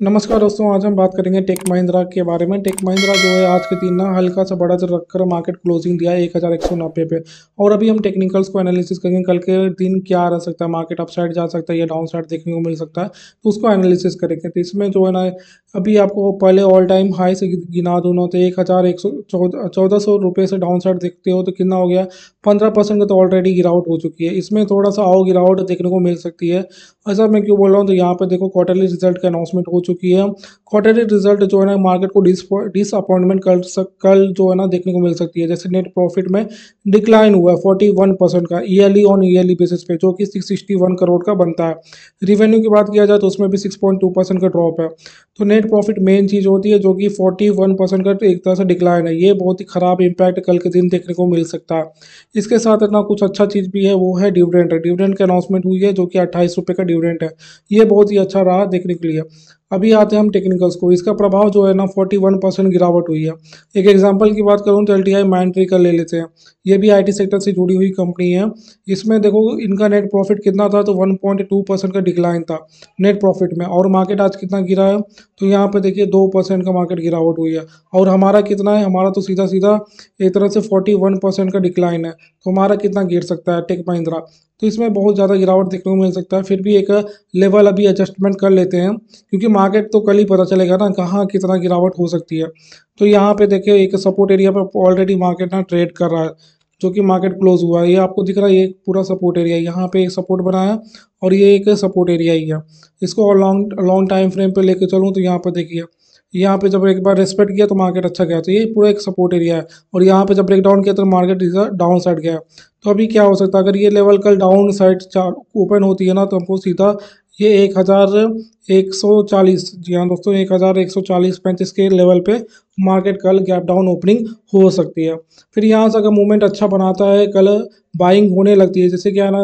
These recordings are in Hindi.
नमस्कार दोस्तों, आज हम बात करेंगे टेक महिंद्रा के बारे में। टेक महिंद्रा जो है, आज के दिन ना हल्का सा बड़ा रखकर मार्केट क्लोजिंग दिया है एक हज़ार एक सौ नब्बे पे। और अभी हम टेक्निकल्स को एनालिसिस करेंगे, कल के दिन क्या रह सकता है मार्केट अप साइड जा सकता है या डाउन साइड देखने को मिल सकता है तो उसको एनालिसिस करेंगे। तो इसमें जो है ना, अभी आपको पहले ऑल टाइम हाई से गिना दूँ तो एक हज़ार एक सौ चौदह सौ रुपये से डाउन साइड देखते हो तो कितना हो गया? पंद्रह परसेंट तो ऑलरेडी गिरावट हो चुकी है। इसमें थोड़ा सा आओ गिरावट देखने को मिल सकती है। ऐसा मैं क्यों बोल रहा हूँ तो यहाँ पर देखो क्वार्टरली रिज़ल्ट का अनाउंसमेंट हो चुकी है। क्वार्टरली रिज़ल्ट जो है ना मार्केट को डिसअपॉइंटमेंट कल कल जो है ना देखने को मिल सकती है। जैसे नेट प्रॉफिट में डिक्लाइन हुआ है फोर्टी वन परसेंट का ईयरली ऑन ईयरली बेसिस पे, जो कि सिक्स सिक्सटी वन करोड़ का बनता है। रिवेन्यू की बात किया जाए तो उसमें भी सिक्स पॉइंट टू परसेंट का ड्रॉप है। तो नेट प्रॉफिट मेन चीज़ होती है जो कि फोर्टी वन परसेंट का एक तरह से डिक्लाइन है। ये बहुत ही ख़राब इम्पैक्ट कल के दिन देखने को मिल सकता है। इसके साथ इतना कुछ अच्छा चीज़ भी है, वो है डिविडेंट डिविडेंट की अनाउंसमेंट हुई है जो कि अट्ठाईस रुपये का डिविडेंट है। ये बहुत ही अच्छा रहा देखने के लिए। अभी आते हैं हम टेक्निकल्स को। इसका प्रभाव जो है ना 41 परसेंट गिरावट हुई है। एक एग्जांपल की बात करूँ तो एल टी आई माइंट्री का ले लेते हैं। ये भी आईटी सेक्टर से जुड़ी हुई कंपनी है। इसमें देखो, इनका नेट प्रॉफिट कितना था तो 1.2 परसेंट का डिक्लाइन था नेट प्रॉफिट में। और मार्केट आज कितना गिरा है? तो यहाँ पे देखिए, दो परसेंट का मार्केट गिरावट हुई है। और हमारा कितना है? हमारा तो सीधा सीधा एक तरह से फोर्टी परसेंट का डिक्लाइन है। तो हमारा कितना गिर सकता है? टेक महिंद्रा तो इसमें बहुत ज़्यादा गिरावट देखने को मिल सकता है। फिर भी एक लेवल अभी एडजस्टमेंट कर लेते हैं, क्योंकि मार्केट तो कल ही पता चलेगा ना, कहाँ कितना गिरावट हो सकती है। तो यहाँ पे देखिए एक सपोर्ट एरिया पर ऑलरेडी मार्केट ना ट्रेड कर रहा है, जो कि मार्केट क्लोज हुआ है। ये आपको दिख रहा है, ये पूरा सपोर्ट एरिया यहाँ पे एक सपोर्ट बनाया और ये एक सपोर्ट एरिया ही है। इसको लॉन्ग लॉन्ग टाइम फ्रेम पे लेके चलूँ तो यहाँ पर देखिए, यहाँ पे जब एक बार रेस्पेक्ट किया तो मार्केट अच्छा गया। तो ये पूरा एक सपोर्ट एरिया है और यहाँ पे जब ब्रेक डाउन किया तो मार्केट डाउन साइड गया। तो अभी क्या हो सकता है? अगर ये लेवल कल डाउन साइड ओपन होती है ना तो हमको सीधा ये एक हज़ार एक सौ चालीस, जी हाँ दोस्तों, एक हज़ार एक सौ चालीस पैंतीस के लेवल पे मार्केट कल गैप डाउन ओपनिंग हो सकती है। फिर यहाँ से अगर मूवमेंट अच्छा बनाता है, कल बाइंग होने लगती है। जैसे क्या ना,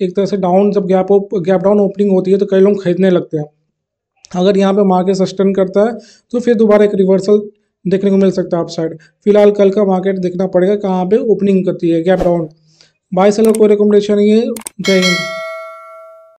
एक तरह से डाउन जब गैप ओप गैप डाउन ओपनिंग होती है तो कई लोग खरीदने लगते हैं। अगर यहाँ पे मार्केट सस्टेन करता है तो फिर दोबारा एक रिवर्सल देखने को मिल सकता है अप साइड फ़िलहाल कल का मार्केट देखना पड़ेगा कहाँ पे ओपनिंग करती है गैप डाउन बाई सेलर कोई रिकमेंडेशन नहीं है जय हिंद।